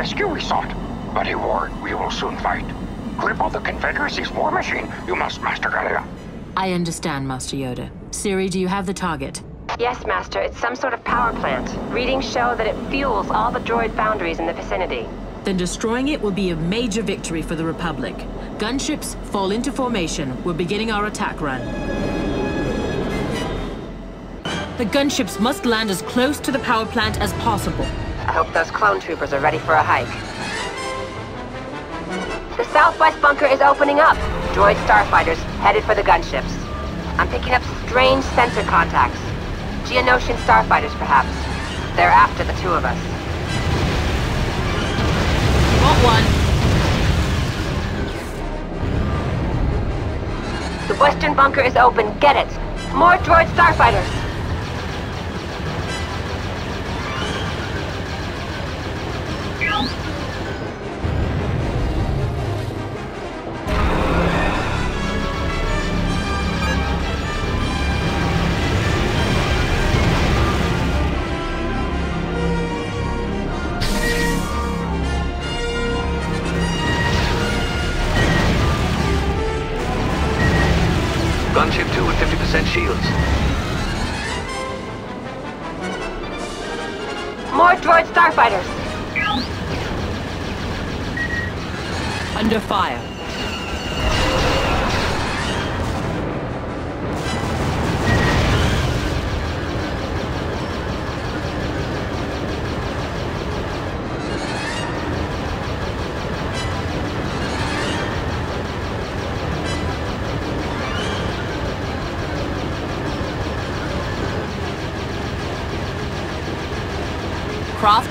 rescue we sought. But he warned we will soon fight. Cripple the Confederacy's war machine, you must, Master Gallia. I understand, Master Yoda. Siri, do you have the target? Yes, Master. It's some sort of power plant. Readings show that it fuels all the droid foundries in the vicinity. Then destroying it will be a major victory for the Republic. Gunships, fall into formation. We're beginning our attack run. The gunships must land as close to the power plant as possible. I hope those clone troopers are ready for a hike. The southwest bunker is opening up. Droid starfighters headed for the gunships. I'm picking up strange sensor contacts. Geonosian starfighters, perhaps. They're after the two of us. Got one. The western bunker is open. Get it. More droid starfighters. More droid starfighters. Under fire.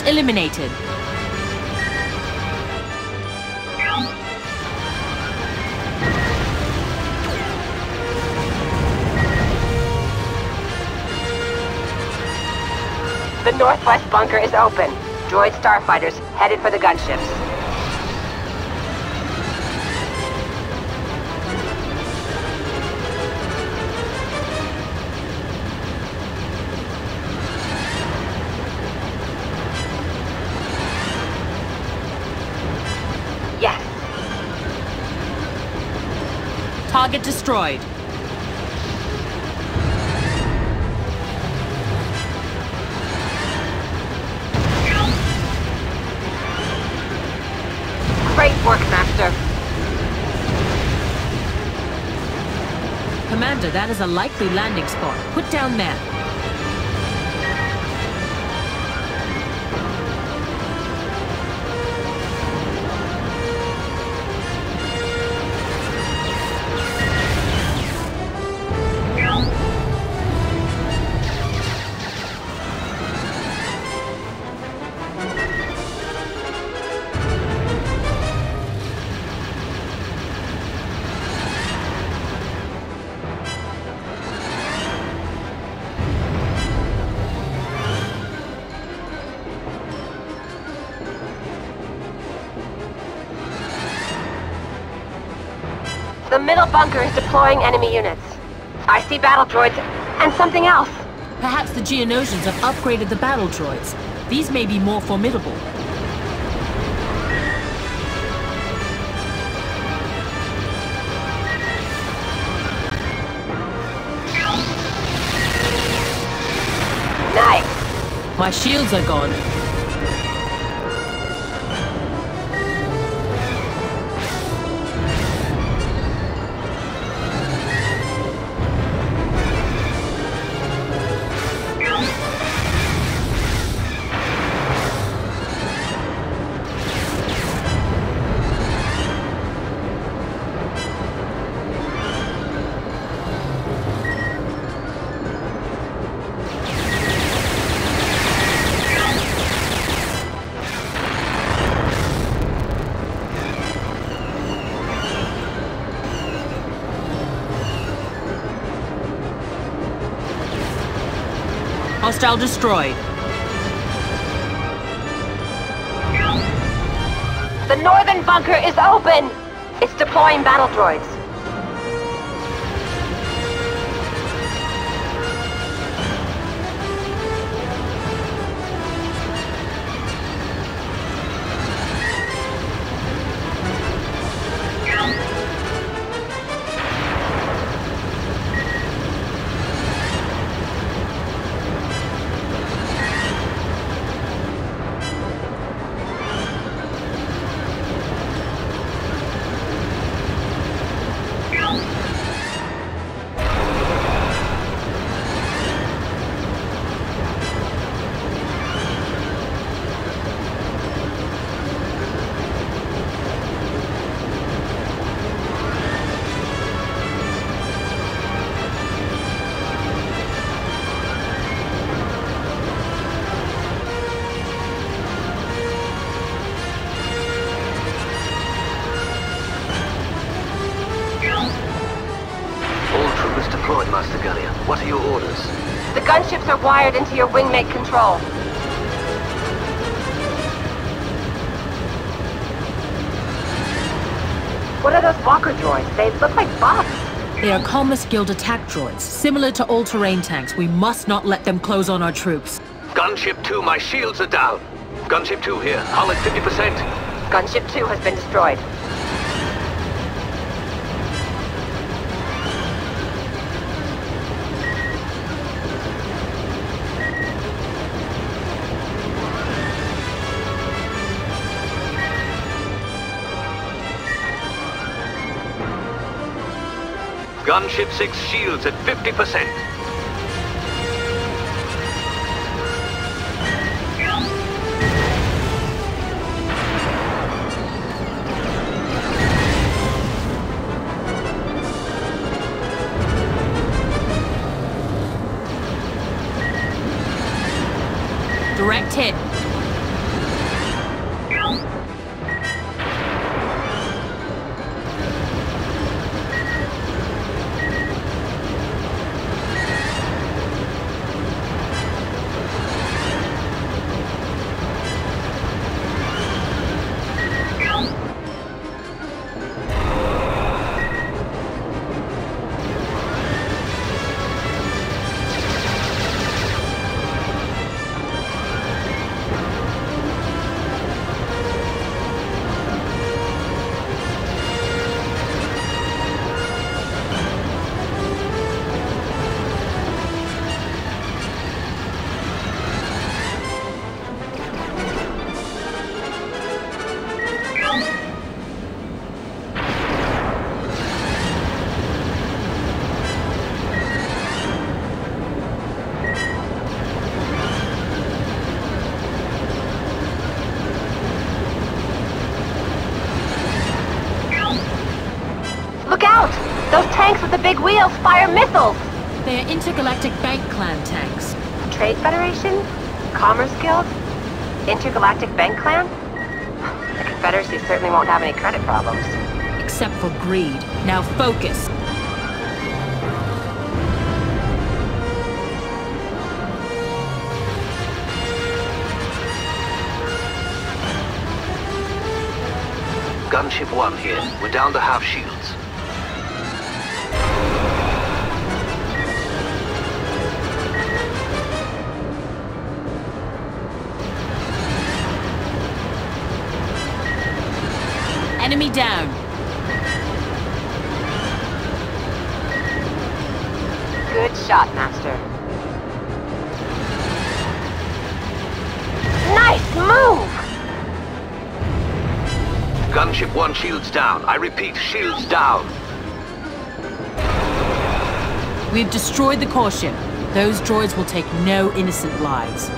Eliminated. The northwest bunker is open. Droid starfighters headed for the gunships. Target destroyed. great work, Master. Commander, that is a likely landing spot. Put down there. Middle bunker is deploying enemy units. I see battle droids and something else. Perhaps the Geonosians have upgraded the battle droids. These may be more formidable. Nice. My shields are gone. Hostile destroyed. The northern bunker is open. It's deploying battle droids. deployed, Master Gunnier. What are your orders? The gunships are wired into your wingmate control. What are those walker droids? They look like bots. They are Commerce Guild attack droids, similar to all-terrain tanks. We must not let them close on our troops. Gunship 2, my shields are down. Gunship 2 here, hull at 50%. Gunship 2 has been destroyed. Gunship 6 shields at 50%. Big wheels fire missiles! They are intergalactic bank clan tanks. Trade Federation? Commerce Guild? Intergalactic Bank Clan? The Confederacy certainly won't have any credit problems. Except for greed. Now focus. Gunship 1 here. We're down to half shields. Down. Good shot, Master. Nice move! Gunship 1 shields down. I repeat, shields down. We've destroyed the core ship. Those droids will take no innocent lives.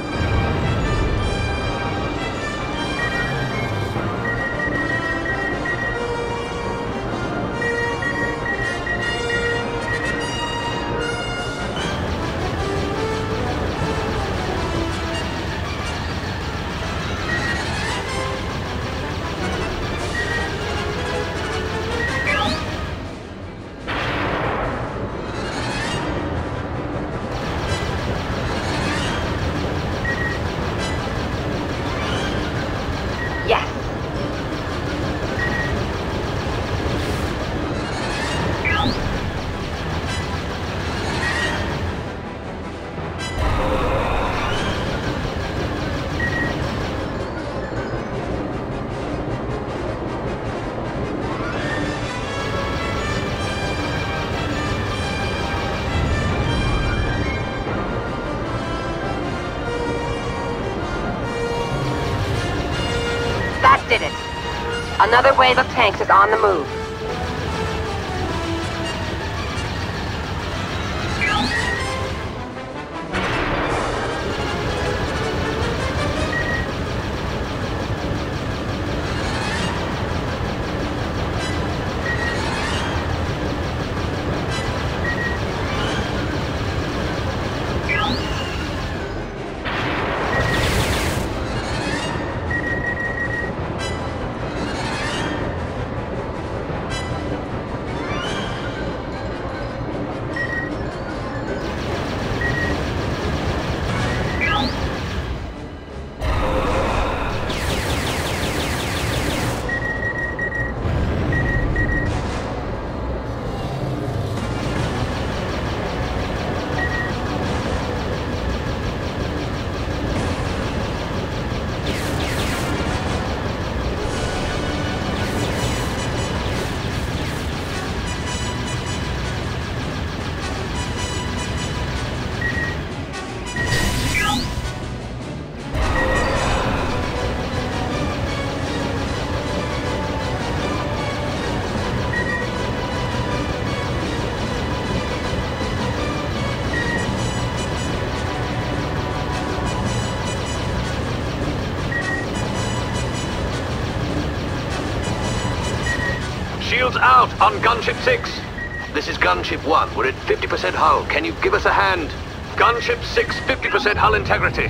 Did it. Another wave of tanks is on the move. Out on Gunship 6. This is Gunship 1. We're at 50% hull. Can you give us a hand? Gunship 6, 50% hull integrity.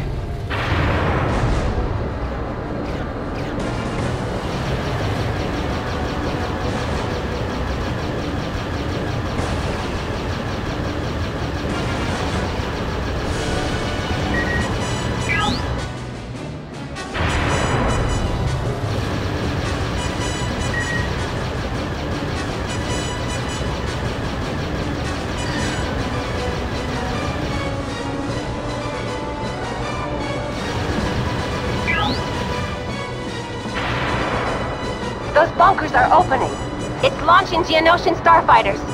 Bunkers are opening. It's launching Geonosian starfighters.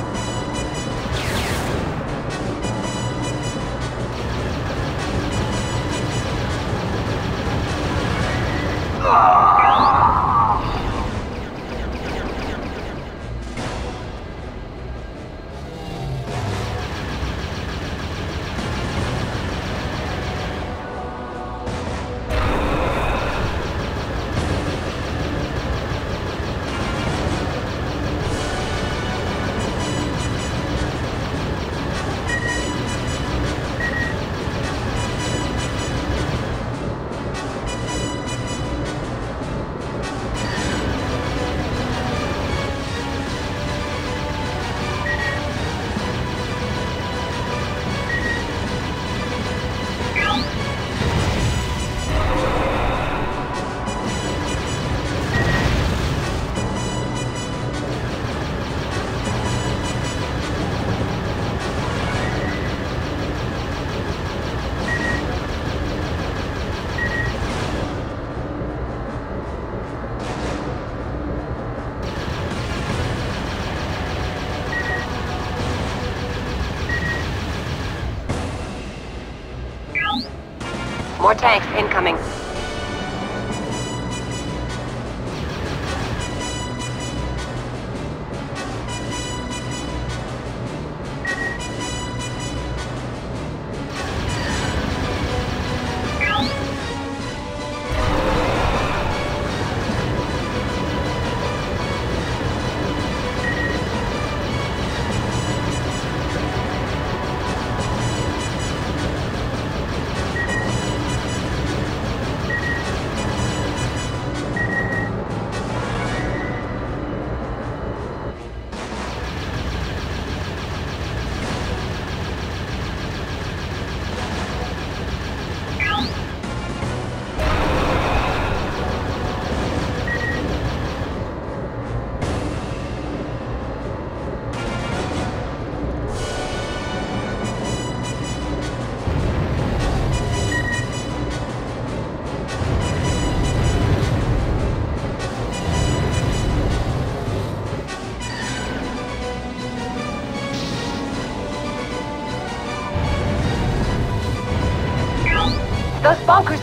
More tanks incoming.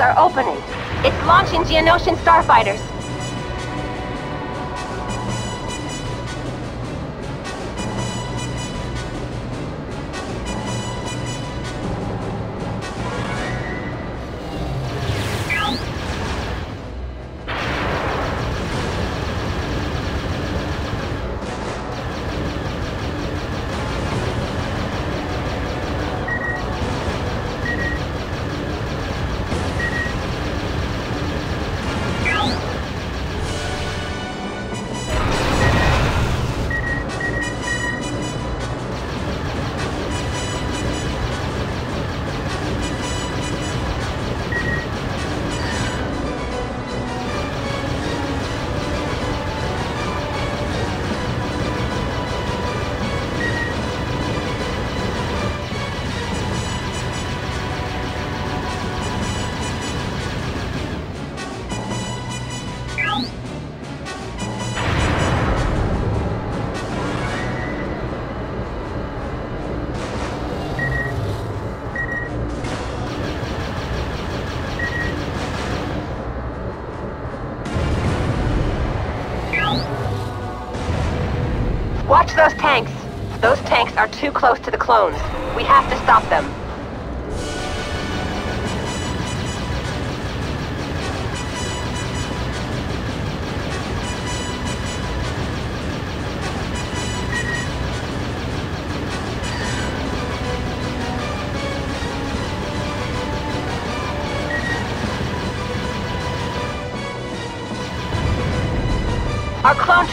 Are opening. It's launching Geonosian starfighters. Those tanks. Those tanks are too close to the clones. We have to stop them.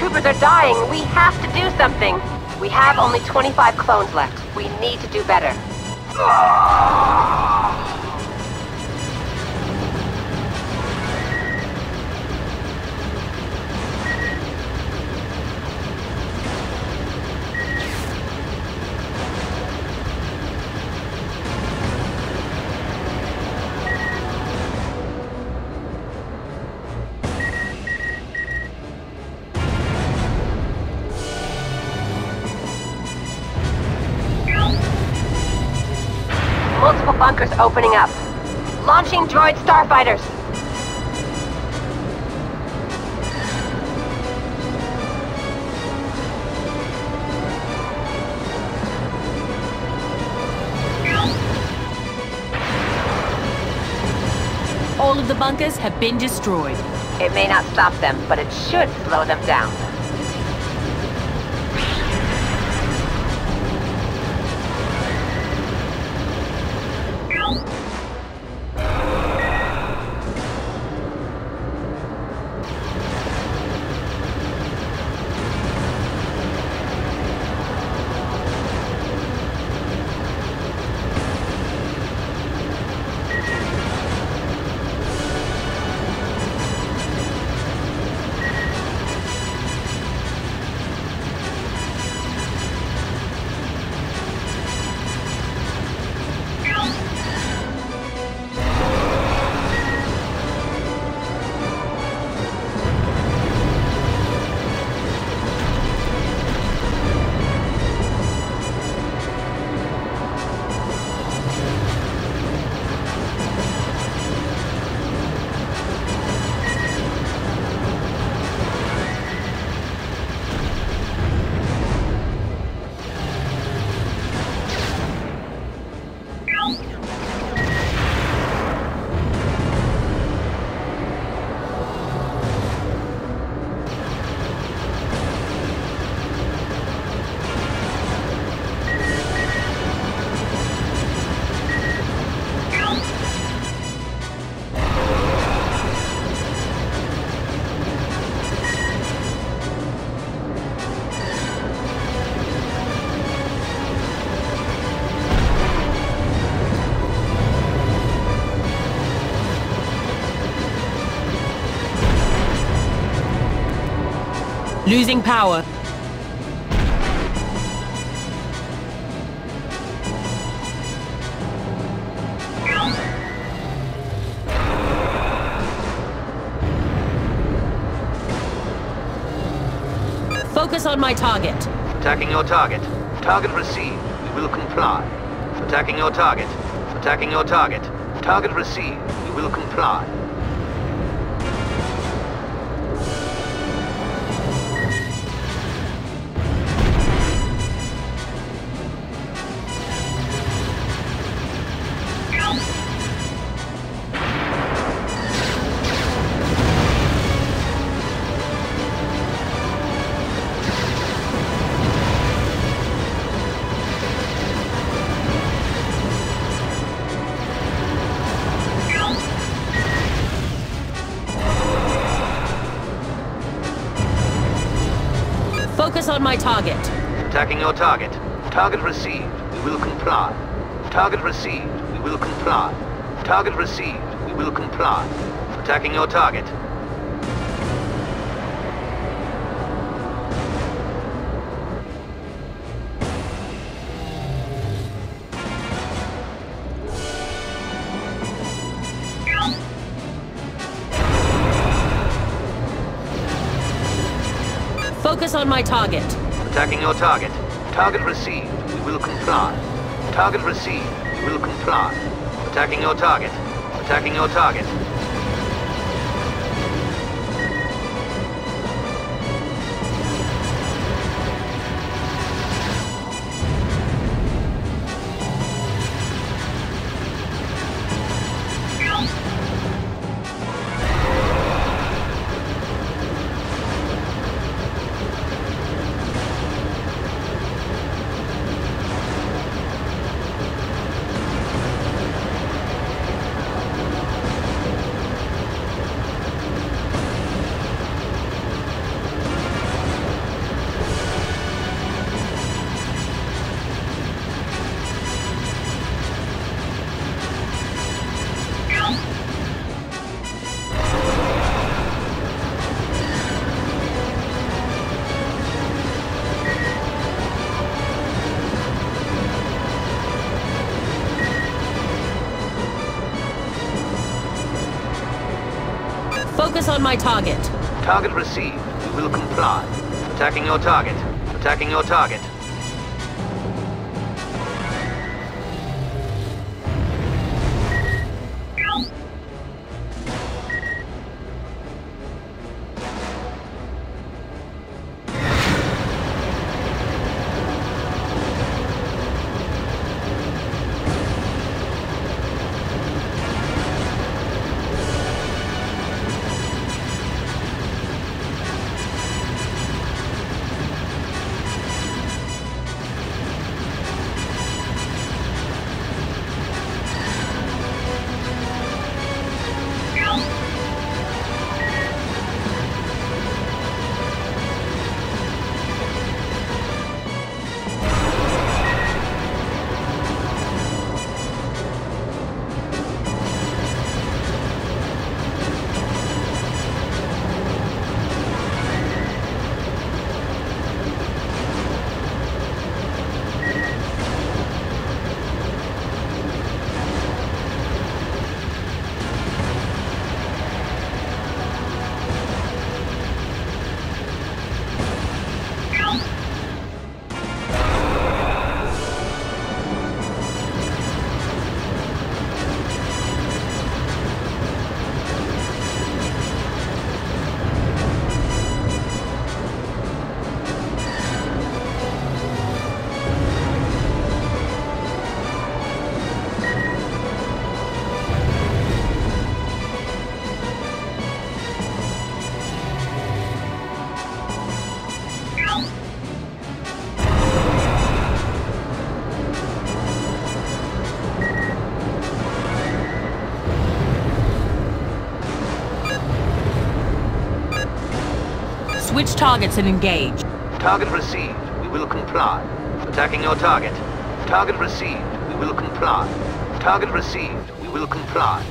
Troopers are dying. We have to do something. We have only 25 clones left. We need to do better. Opening up. Launching droid starfighters. All of the bunkers have been destroyed. It may not stop them, but it should slow them down. Losing power. Focus on my target. Attacking your target. Target received. We will comply. Attacking your target. Attacking your target. Target received. We will comply. Focus on my target. Attacking your target. Target received. We will comply. Target received. We will comply. Target received. We will comply. Attacking your target. On my target. Attacking your target. Target received. We will comply. Target received. We will comply. Attacking your target. Attacking your target. Focus on my target. Target received. We will comply. Attacking your target. Attacking your target. Switch targets and engage. Target received. We will comply. Attacking your target. Target received. We will comply. Target received. We will comply.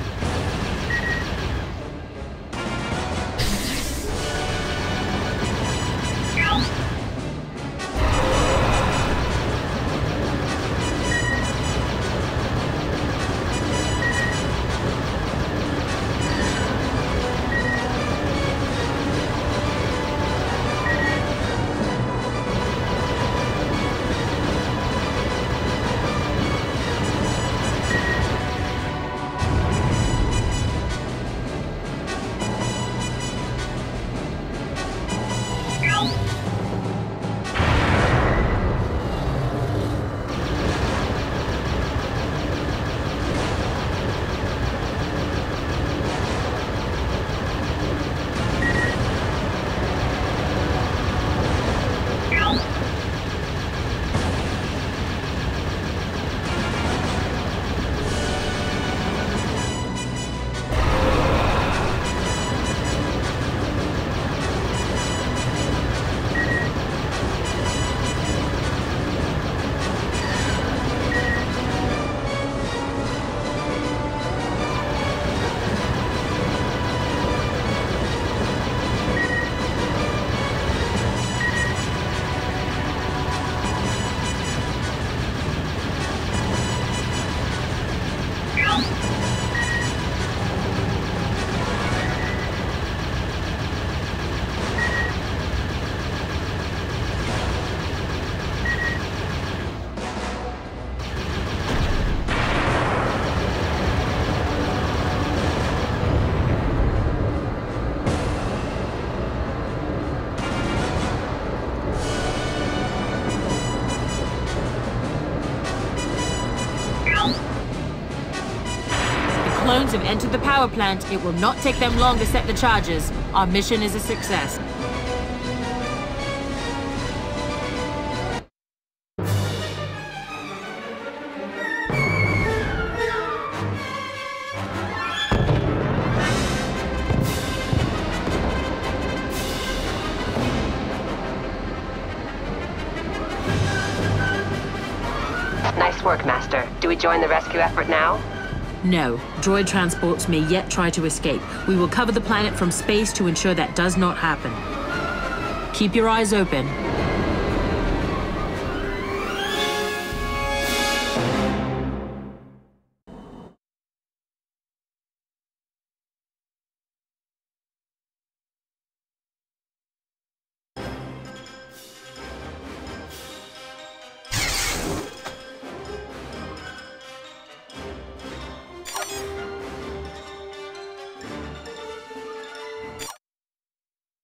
Have entered the power plant. It will not take them long to set the charges. Our mission is a success. Nice work, Master. Do we join the rescue effort now? No, droid transports may yet try to escape. We will cover the planet from space to ensure that does not happen. Keep your eyes open.